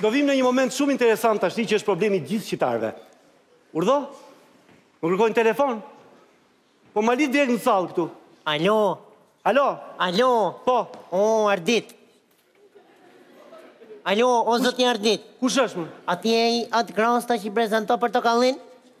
Do vijmë në një moment shumë interesant tashti që është problemi i gjithë shqiptarëve. Urdhëro? Më kërkojnë në telefon? Po ma lidh direkt në sallë këtu. Alo? Alo? Alo? Po? O, Ardit. Alo, o zotni Ardit. Kush është më? A ti je ai te Krasta që prezanton Portokallinë?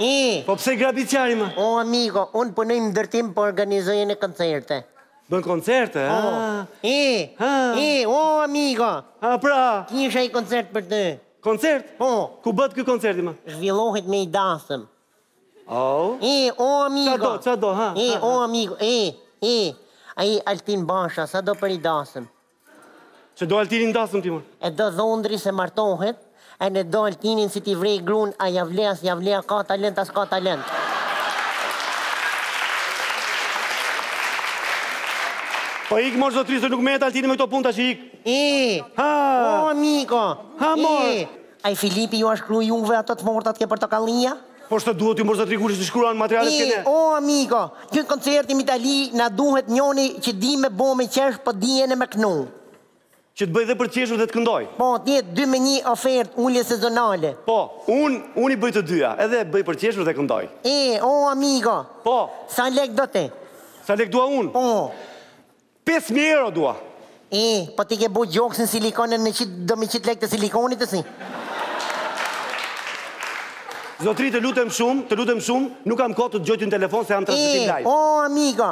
Ii. Po pse grabitqari më? O amigo, unë punoj në ndërtim po organizoj edhe koncerte. Bën koncerte, a? Po. Ii. Ha. Ii, o amigo. A pra. Kisha një koncert për ty. Koncert? Po. Ku bëhet ky koncerti më? Zhvillohet në i dasëm. Oh. Ii, o amigo. Ça do, ça do, ha? Ii, o amigo, ii, ii. Ai Altin Basha, sa do për i dasëm? Ç'e do Altinin në dasëm ti mor. E do dhondri se martohet edhe do Altinin si t'i vrejë gruen a ia vlen a s'ia vlen a ka talent a s'ka talent. Po ik mor zotri se nuk merret Altini me këto punë tash ik. E! Haa! O amigo! Ha mor! E! Ai Filipi jua shkru juve ato të fortat ke Portokallia? Po ç'të duhet ty mor zotëri kush i shkruan materialet kene? I, o amigo, ke koncerti m'Itali na duhet njoni që di me bo me qesh po di edhe me knu. Që të bëj dhe për të qeshur dhe të këndoj. Po, të jetë dy me një ofertë ulje sezonale. Po, unë, unë i bëj të dyja, edhe bëj për të qeshur dhe këndoj. I, o amiko. Po. Sa lekë do ti? Sa lekë dua unë? Po. Pesë mijë euro dua. I, po ti ke bu gjoksin silikon edhe ti do m'i qit lekët e silikonit tashi. Zotri të lutem shumë, të lutem shumë, nuk kam kohë të të dëgjoj ty në telefon se jam në transmetim live. I, o amigo,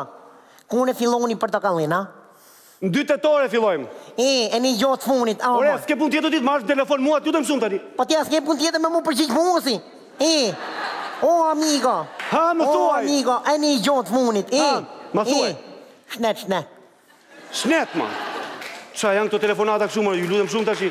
kur e filloni Portokallinë, a? Në dy tetor e fillojmë. I, edhe një gjo të funit, a? Ore, s'ke pun tjetër ti, më merr në telefon mua, të lutem shumë tani. Po ti a s'ke pun tjetër me mu përgjigj mu tashi? I, o amigo. Ha, më thuaj. O amigo, edhe një gjo të funit, i. Ha, më thuaj. Shnet, shnet. Shnet, ma. Ça janë këto telefonata kështu, ma, ju lutem shumë tashi.